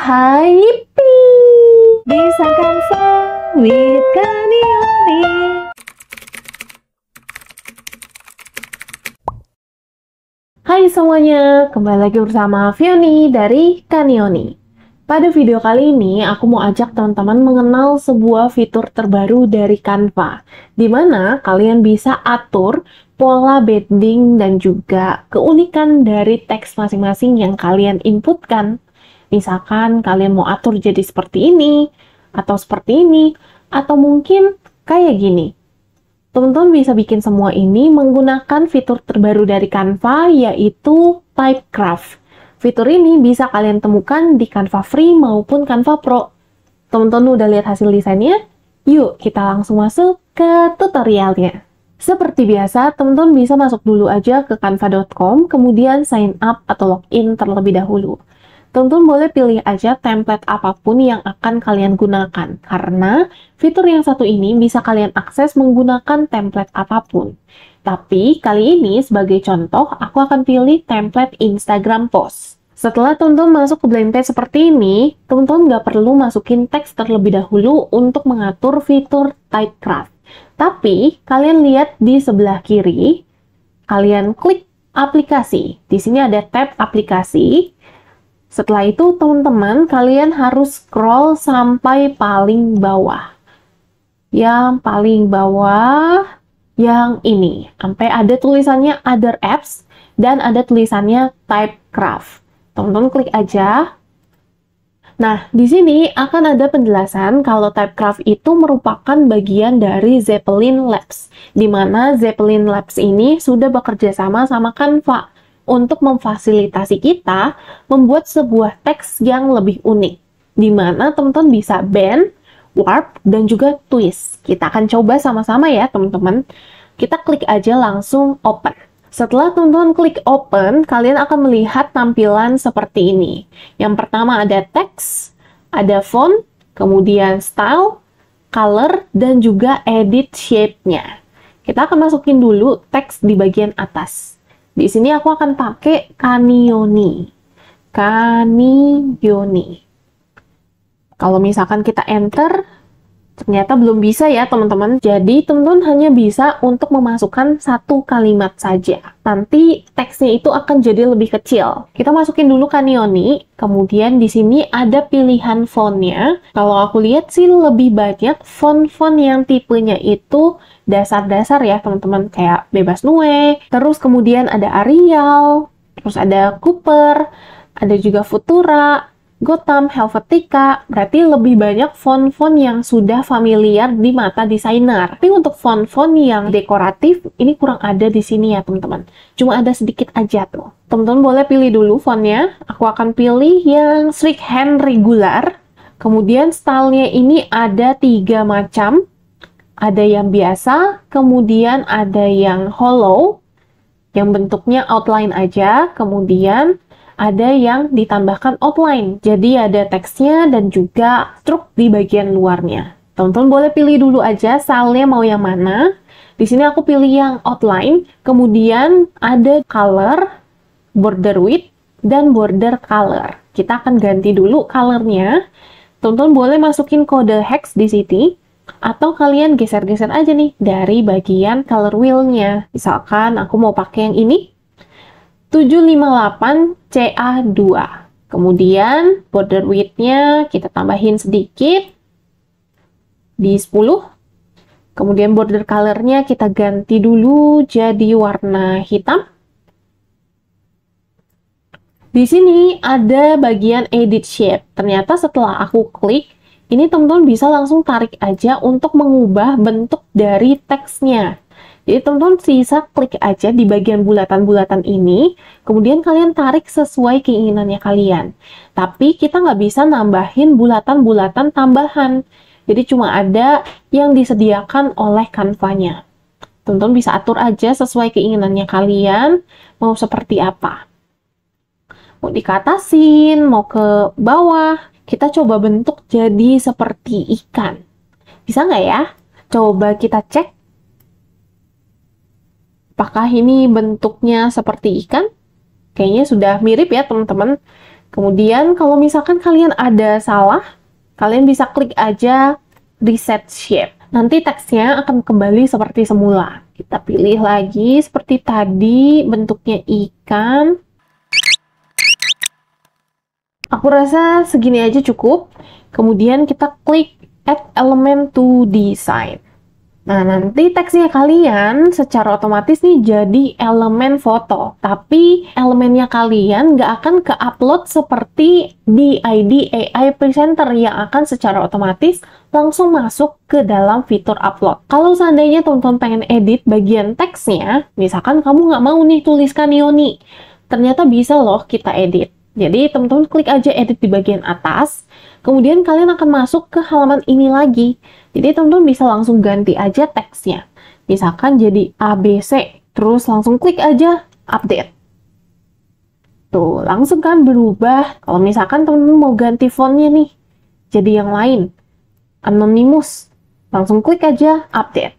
hai! Bisa Canva with Kanioni. Hai semuanya, kembali lagi bersama Fioni dari Kanioni. Pada video kali ini, aku mau ajak teman-teman mengenal sebuah fitur terbaru dari Canva, di mana kalian bisa atur pola bending dan juga keunikan dari teks masing-masing yang kalian inputkan. Misalkan kalian mau atur jadi seperti ini, atau seperti ini, atau mungkin kayak gini. Teman-teman bisa bikin semua ini menggunakan fitur terbaru dari Canva, yaitu Typecraft. Fitur ini bisa kalian temukan di Canva Free maupun Canva Pro. Teman-teman udah lihat hasil desainnya? Yuk, kita langsung masuk ke tutorialnya. Seperti biasa, teman-teman bisa masuk dulu aja ke canva.com, kemudian sign up atau login terlebih dahulu. Teman-teman boleh pilih aja template apa pun yang akan kalian gunakan, karena fitur yang satu ini bisa kalian akses menggunakan template apa pun. Tapi kali ini sebagai contoh, aku akan pilih template Instagram post. Setelah teman-teman masuk ke blank seperti ini, teman-teman nggak perlu masukin teks terlebih dahulu untuk mengatur fitur Typecraft. Tapi, kalian lihat di sebelah kiri, kalian klik aplikasi. Di sini ada tab aplikasi. Setelah itu, teman-teman, kalian harus scroll sampai paling bawah. Yang paling bawah, yang ini. Sampai ada tulisannya Other Apps dan ada tulisannya Typecraft. Teman-teman klik aja. Nah, di sini akan ada penjelasan kalau Typecraft itu merupakan bagian dari Zeppelin Labs, di mana Zeppelin Labs ini sudah bekerja sama sama Canva untuk memfasilitasi kita membuat sebuah teks yang lebih unik, di mana teman-teman bisa bend, warp, dan juga twist. Kita akan coba sama-sama ya, teman-teman. Kita klik aja langsung open. Setelah teman-teman klik open, kalian akan melihat tampilan seperti ini. Yang pertama ada teks, ada font, kemudian style, color, dan juga edit shape-nya. Kita akan masukin dulu teks di bagian atas. Di sini aku akan pakai Kanioni. Kanioni. Kalau misalkan kita enter, ternyata belum bisa ya teman-teman. Jadi teman-teman hanya bisa untuk memasukkan satu kalimat saja. Nanti teksnya itu akan jadi lebih kecil. Kita masukin dulu Kanioni, kemudian di sini ada pilihan fontnya. Kalau aku lihat sih lebih banyak font-font yang tipenya itu dasar-dasar ya teman-teman, kayak Bebas Nue, terus kemudian ada Arial, terus ada Cooper, ada juga Futura, Gotham, Helvetica, berarti lebih banyak font-font yang sudah familiar di mata desainer. Tapi untuk font-font yang dekoratif, ini kurang ada di sini ya teman-teman. Cuma ada sedikit aja tuh. Teman-teman boleh pilih dulu fontnya. Aku akan pilih yang strict hand regular. Kemudian stylenya ini ada tiga macam. Ada yang biasa, kemudian ada yang hollow, yang bentuknya outline aja, kemudian ada yang ditambahkan outline. Jadi ada teksnya dan juga struk di bagian luarnya. Teman-teman boleh pilih dulu aja stylenya mau yang mana. Di sini aku pilih yang outline, kemudian ada color, border width, dan border color. Kita akan ganti dulu colornya. Teman-teman boleh masukin kode hex di sini, atau kalian geser-geser aja nih dari bagian color wheel-nya. Misalkan aku mau pakai yang ini, 758 CA2. Kemudian border width-nya kita tambahin sedikit di 10. Kemudian border color-nya kita ganti dulu jadi warna hitam. Di sini ada bagian edit shape. Ternyata setelah aku klik, ini teman-teman bisa langsung tarik aja untuk mengubah bentuk dari teksnya. Jadi teman-teman bisa klik aja di bagian bulatan-bulatan ini, kemudian kalian tarik sesuai keinginannya kalian. Tapi kita nggak bisa nambahin bulatan-bulatan tambahan. Jadi cuma ada yang disediakan oleh kanvanya. Teman-teman bisa atur aja sesuai keinginannya kalian, mau seperti apa. Mau dikatasin, mau ke bawah, kita coba bentuk jadi seperti ikan. Bisa nggak ya? Coba kita cek Apakah ini bentuknya seperti ikan? Kayaknya sudah mirip ya teman-teman. Kemudian kalau misalkan kalian ada salah, kalian bisa klik aja reset shape. Nanti teksnya akan kembali seperti semula. Kita pilih lagi seperti tadi, bentuknya ikan. Aku rasa segini aja cukup. Kemudian kita klik add element to design. Nah, nanti teksnya kalian secara otomatis nih jadi elemen foto. Tapi elemennya kalian nggak akan ke-upload seperti di ID AI Presenter yang akan secara otomatis langsung masuk ke dalam fitur upload. Kalau seandainya teman-teman pengen edit bagian teksnya, misalkan kamu nggak mau nih tuliskan Yoni, ternyata bisa loh kita edit. Jadi teman-teman klik aja edit di bagian atas, kemudian kalian akan masuk ke halaman ini lagi. Jadi teman-teman bisa langsung ganti aja teksnya. Misalkan jadi ABC, terus langsung klik aja update. Tuh, langsung kan berubah. Kalau misalkan teman-teman mau ganti fontnya nih, jadi yang lain, anonymous, langsung klik aja update.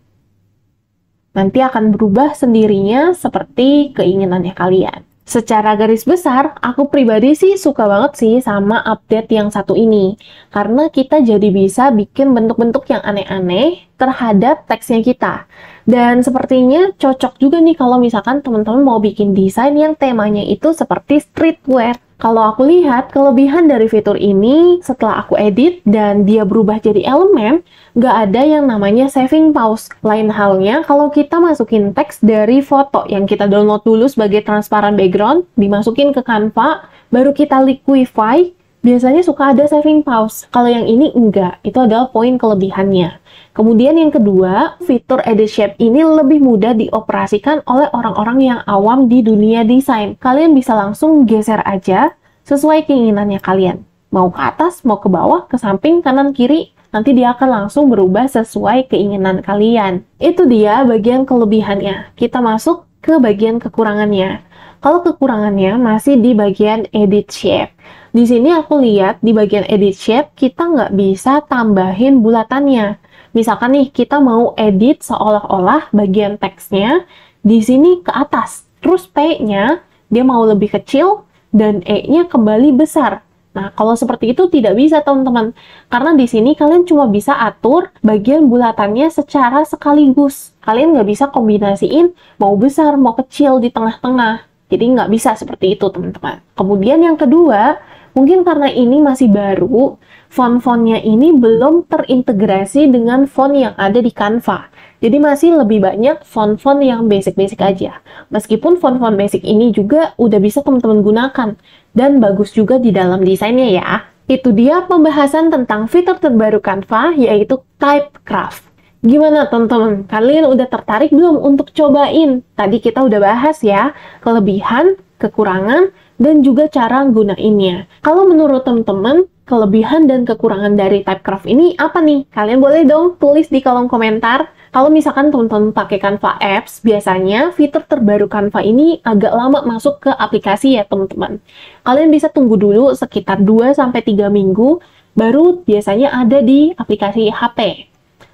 Nanti akan berubah sendirinya seperti keinginannya kalian. Secara garis besar, aku pribadi sih suka banget sih sama update yang satu ini. Karena kita jadi bisa bikin bentuk-bentuk yang aneh-aneh terhadap teksnya kita. Dan sepertinya cocok juga nih kalau misalkan teman-teman mau bikin desain yang temanya itu seperti streetwear. Kalau aku lihat, kelebihan dari fitur ini setelah aku edit dan dia berubah jadi elemen, nggak ada yang namanya saving pause. Lain halnya kalau kita masukin teks dari foto yang kita download dulu sebagai transparan background, dimasukin ke Canva, baru kita liquify, biasanya suka ada saving pause. Kalau yang ini enggak, itu adalah poin kelebihannya. Kemudian yang kedua, fitur edit shape ini lebih mudah dioperasikan oleh orang-orang yang awam di dunia desain. Kalian bisa langsung geser aja sesuai keinginannya kalian. Mau ke atas, mau ke bawah, ke samping, kanan, kiri, nanti dia akan langsung berubah sesuai keinginan kalian. Itu dia bagian kelebihannya. Kita masuk ke bagian kekurangannya. Kalau kekurangannya masih di bagian edit shape. Di sini aku lihat di bagian edit shape kita nggak bisa tambahin bulatannya. Misalkan nih, kita mau edit seolah-olah bagian teksnya di sini ke atas. Terus P-nya dia mau lebih kecil dan E-nya kembali besar. Nah, kalau seperti itu tidak bisa, teman-teman. Karena di sini kalian cuma bisa atur bagian bulatannya secara sekaligus. Kalian nggak bisa kombinasiin mau besar, mau kecil di tengah-tengah. Jadi nggak bisa seperti itu, teman-teman. Kemudian yang kedua, mungkin karena ini masih baru, font-fontnya ini belum terintegrasi dengan font yang ada di Canva. Jadi masih lebih banyak font-font yang basic-basic aja. Meskipun font-font basic ini juga udah bisa teman-teman gunakan. Dan bagus juga di dalam desainnya ya. Itu dia pembahasan tentang fitur terbaru Canva, yaitu Typecraft. Gimana teman-teman? Kalian udah tertarik belum untuk cobain? Tadi kita udah bahas ya, kelebihan, kekurangan, dan juga cara gunainnya. Kalau menurut teman-teman, kelebihan dan kekurangan dari Typecraft ini apa nih? Kalian boleh dong tulis di kolom komentar. Kalau misalkan teman-teman pakai Canva Apps, biasanya fitur terbaru Canva ini agak lama masuk ke aplikasi ya teman-teman. Kalian bisa tunggu dulu sekitar 2-3 minggu, baru biasanya ada di aplikasi HP.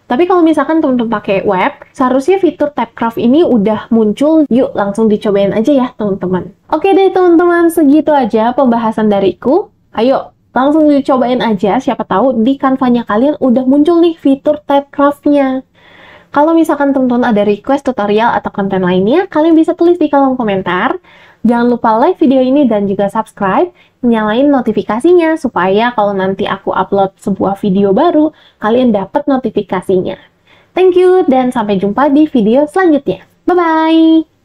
Tapi kalau misalkan teman-teman pakai web, seharusnya fitur Typecraft ini udah muncul. Yuk, langsung dicobain aja ya, teman-teman. Oke deh, teman-teman. Segitu aja pembahasan dariku. Ayo, langsung dicobain aja. Siapa tahu di kanvanya kalian udah muncul nih fitur Typecraft-nya. Kalau misalkan teman-teman ada request tutorial atau konten lainnya, kalian bisa tulis di kolom komentar. Jangan lupa like video ini dan juga subscribe, nyalain notifikasinya supaya kalau nanti aku upload sebuah video baru, kalian dapat notifikasinya. Thank you dan sampai jumpa di video selanjutnya. Bye-bye!